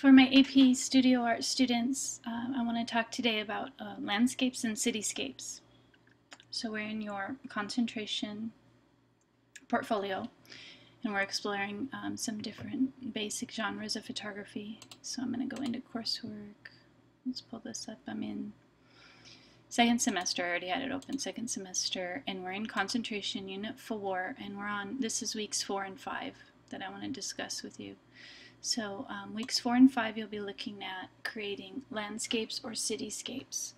For my AP Studio Art students, uh, I want to talk today about uh, landscapes and cityscapes. So we're in your concentration portfolio and we're exploring um, some different basic genres of photography. So I'm going to go into coursework. Let's pull this up. I'm in second semester. I already had it open second semester and we're in concentration unit 4 and we're on, this is weeks 4 and 5 that I want to discuss with you. So um, weeks 4 and 5 you'll be looking at creating landscapes or cityscapes.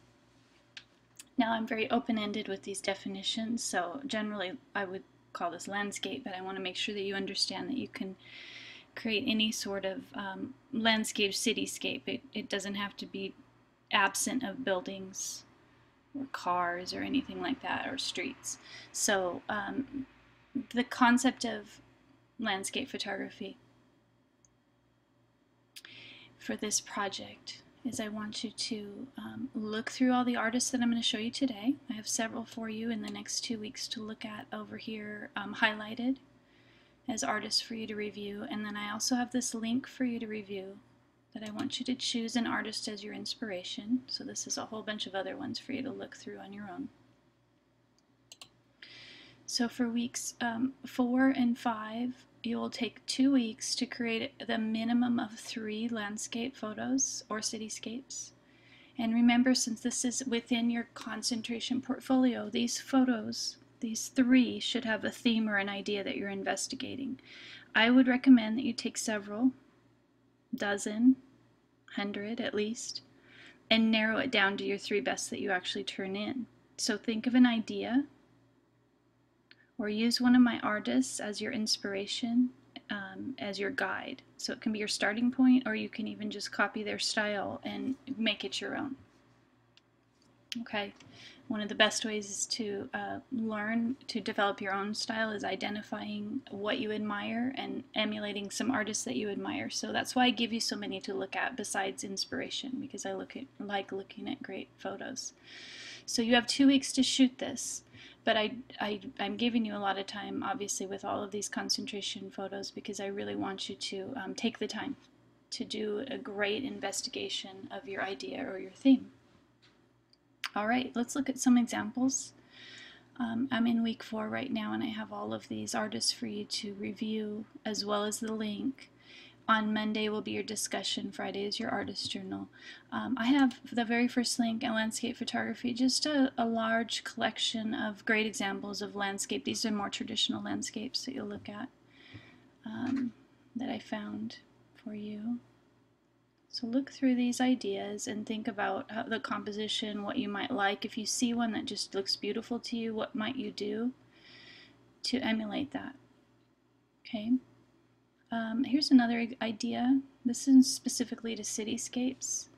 Now I'm very open-ended with these definitions so generally I would call this landscape, but I want to make sure that you understand that you can create any sort of um, landscape, cityscape. It, it doesn't have to be absent of buildings or cars or anything like that or streets. So um, the concept of landscape photography for this project is I want you to um, look through all the artists that I'm going to show you today. I have several for you in the next two weeks to look at over here um, highlighted as artists for you to review. And then I also have this link for you to review that I want you to choose an artist as your inspiration. So this is a whole bunch of other ones for you to look through on your own. So for weeks um, four and five, you will take two weeks to create the minimum of three landscape photos or cityscapes. And remember, since this is within your concentration portfolio, these photos, these three, should have a theme or an idea that you're investigating. I would recommend that you take several, dozen, hundred at least, and narrow it down to your three best that you actually turn in. So think of an idea or use one of my artists as your inspiration, um, as your guide. So it can be your starting point, or you can even just copy their style and make it your own. Okay, one of the best ways to uh, learn to develop your own style is identifying what you admire and emulating some artists that you admire. So that's why I give you so many to look at besides inspiration because I look at like looking at great photos. So you have two weeks to shoot this. But I, I, I'm giving you a lot of time, obviously, with all of these concentration photos because I really want you to um, take the time to do a great investigation of your idea or your theme. All right, let's look at some examples. Um, I'm in week four right now and I have all of these artists for you to review as well as the link on Monday will be your discussion, Friday is your artist journal. Um, I have the very first link in landscape photography, just a, a, large collection of great examples of landscape. These are more traditional landscapes that you'll look at um, that I found for you. So look through these ideas and think about how, the composition, what you might like. If you see one that just looks beautiful to you, what might you do to emulate that? Okay. Um, here's another idea. This is specifically to cityscapes.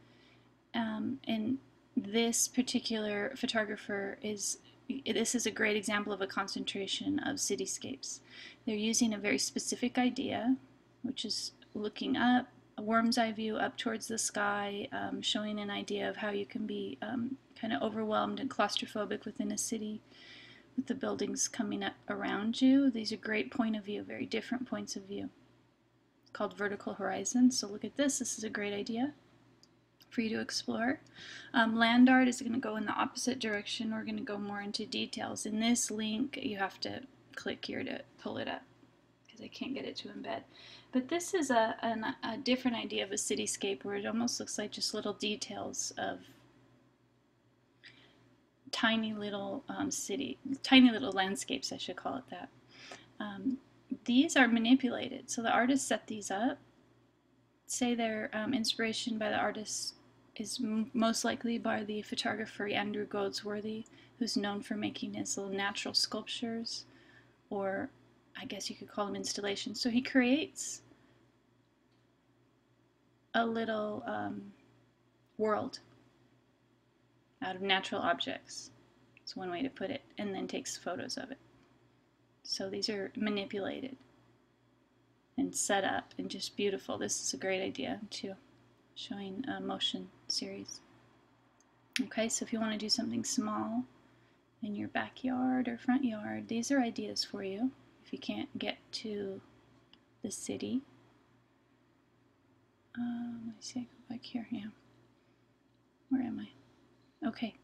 Um, and this particular photographer is, this is a great example of a concentration of cityscapes. They're using a very specific idea, which is looking up, a worm's eye view up towards the sky, um, showing an idea of how you can be um, kind of overwhelmed and claustrophobic within a city with the buildings coming up around you. These are great point of view, very different points of view called Vertical Horizon. So look at this. This is a great idea for you to explore. Um, land art is going to go in the opposite direction. We're going to go more into details. In this link, you have to click here to pull it up because I can't get it to embed. But this is a, a different idea of a cityscape where it almost looks like just little details of tiny little um, city, tiny little landscapes, I should call it that. Um, these are manipulated. So the artist set these up. Say their um, inspiration by the artist is most likely by the photographer Andrew Goldsworthy, who's known for making his little natural sculptures, or I guess you could call them installations. So he creates a little um, world out of natural objects. It's one way to put it, and then takes photos of it. So these are manipulated and set up and just beautiful. This is a great idea too, showing a motion series. Okay, so if you want to do something small in your backyard or front yard, these are ideas for you if you can't get to the city. Um, let me see, I go back here, yeah. Where am I? Okay.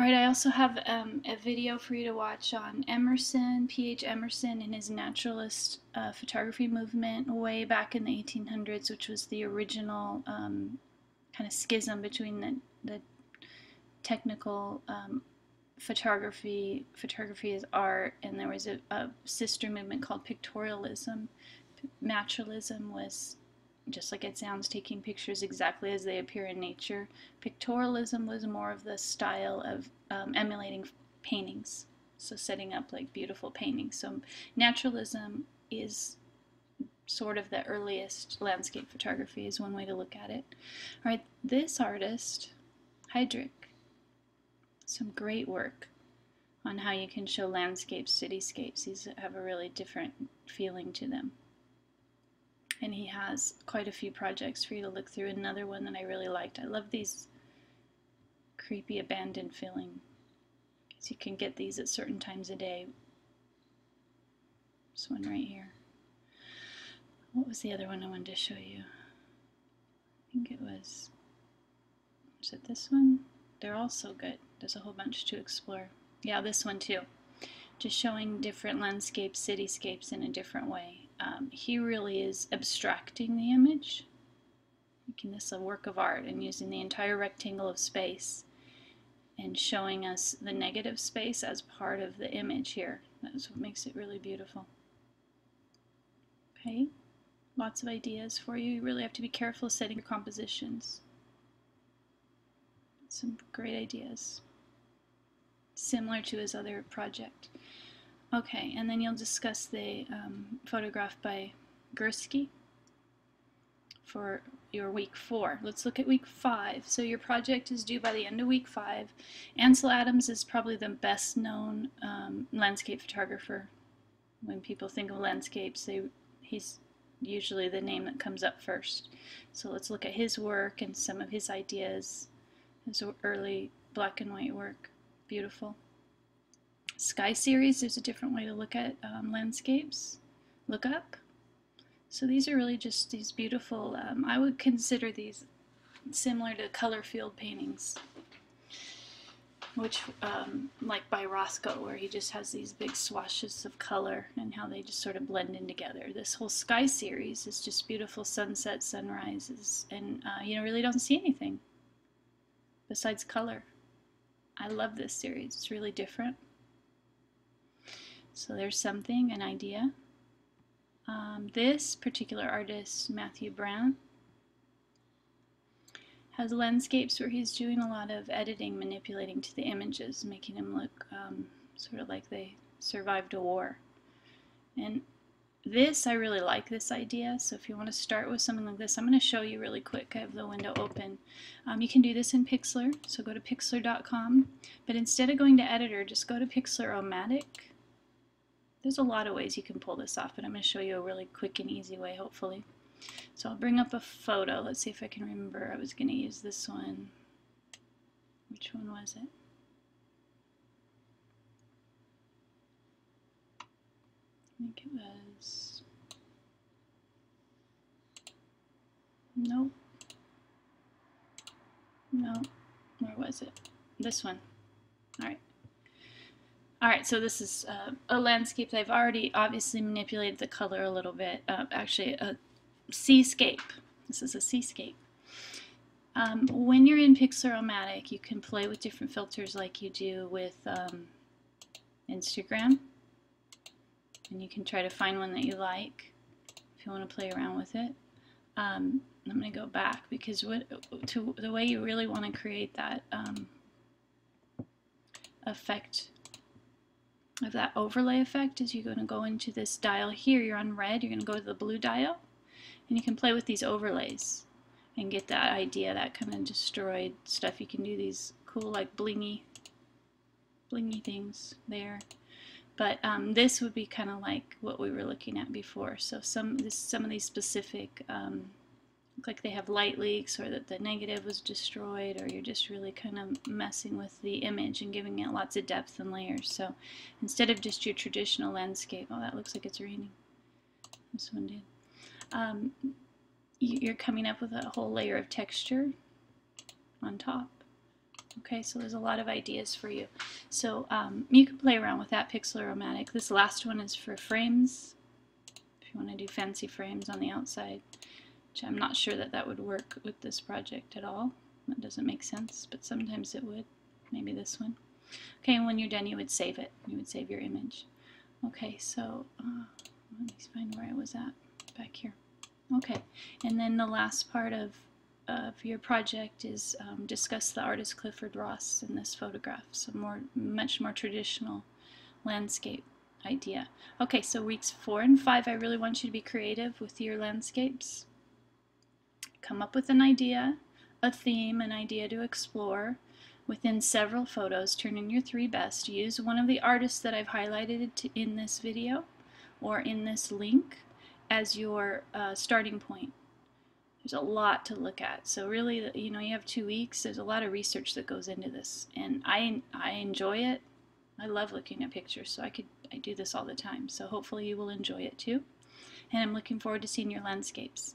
All right, I also have um, a video for you to watch on Emerson, P.H. Emerson, and his naturalist uh, photography movement way back in the 1800s, which was the original um, kind of schism between the, the technical um, photography, photography is art, and there was a, a sister movement called pictorialism. Naturalism was just like it sounds, taking pictures exactly as they appear in nature. Pictorialism was more of the style of um, emulating paintings, so setting up like beautiful paintings. So naturalism is sort of the earliest landscape photography is one way to look at it. All right, this artist, Heydrich, some great work on how you can show landscapes, cityscapes. These have a really different feeling to them and he has quite a few projects for you to look through. Another one that I really liked. I love these creepy abandoned feeling because you can get these at certain times a day. This one right here. What was the other one I wanted to show you? I think it was, was it this one? They're all so good. There's a whole bunch to explore. Yeah, this one too. Just showing different landscapes, cityscapes in a different way um, he really is abstracting the image, making this a work of art and using the entire rectangle of space and showing us the negative space as part of the image here. That's what makes it really beautiful. Okay, lots of ideas for you. You really have to be careful setting your compositions. Some great ideas. Similar to his other project. Okay, and then you'll discuss the um, photograph by Gursky for your week four. Let's look at week five. So your project is due by the end of week five. Ansel Adams is probably the best known um, landscape photographer. When people think of landscapes, they, he's usually the name that comes up first. So let's look at his work and some of his ideas, his early black and white work. Beautiful. Sky series, there's a different way to look at um, landscapes. Look up. So these are really just these beautiful, um, I would consider these similar to color field paintings, which, um, like by Rothko, where he just has these big swashes of color and how they just sort of blend in together. This whole sky series is just beautiful sunsets, sunrises, and uh, you know, really don't see anything besides color. I love this series. It's really different. So there's something, an idea. Um, this particular artist, Matthew Brown, has landscapes where he's doing a lot of editing, manipulating to the images, making them look um, sort of like they survived a war. And this, I really like this idea, so if you want to start with something like this, I'm going to show you really quick. I have the window open. Um, you can do this in Pixlr, so go to pixlr.com, but instead of going to editor, just go to Pixlr-O-Matic, there's a lot of ways you can pull this off, but I'm going to show you a really quick and easy way, hopefully. So I'll bring up a photo. Let's see if I can remember. I was going to use this one. Which one was it? I think it was... Nope. No. Where was it? This one. Alright. Alright, so this is uh, a landscape. I've already obviously manipulated the color a little bit. Uh, actually, a seascape. This is a seascape. Um, when you're in Pixlr-O-Matic, you can play with different filters like you do with um, Instagram. And you can try to find one that you like if you want to play around with it. Um, I'm going to go back because what to the way you really want to create that um, effect of that overlay effect is you're going to go into this dial here. You're on red. You're going to go to the blue dial. And you can play with these overlays and get that idea, that kind of destroyed stuff. You can do these cool like blingy, blingy things there. But um, this would be kind of like what we were looking at before. So some this, some of these specific um, look like they have light leaks or that the negative was destroyed or you're just really kind of messing with the image and giving it lots of depth and layers. So instead of just your traditional landscape, oh that looks like it's raining. This one did. Um, you're coming up with a whole layer of texture on top. Okay, so there's a lot of ideas for you. So um, you can play around with that Pixlr-O-Matic. This last one is for frames. If you want to do fancy frames on the outside, which I'm not sure that that would work with this project at all. That doesn't make sense, but sometimes it would. Maybe this one. Okay, and when you're done, you would save it. You would save your image. Okay, so uh, let me find where I was at back here. Okay, and then the last part of of your project is um, discuss the artist Clifford Ross in this photograph. So more, much more traditional landscape idea. Okay, so weeks four and five, I really want you to be creative with your landscapes. Come up with an idea, a theme, an idea to explore. Within several photos, turn in your three best. Use one of the artists that I've highlighted in this video or in this link as your uh, starting point there's a lot to look at. So really, you know, you have two weeks. There's a lot of research that goes into this, and I I enjoy it. I love looking at pictures, so I could I do this all the time. So hopefully you will enjoy it too. And I'm looking forward to seeing your landscapes.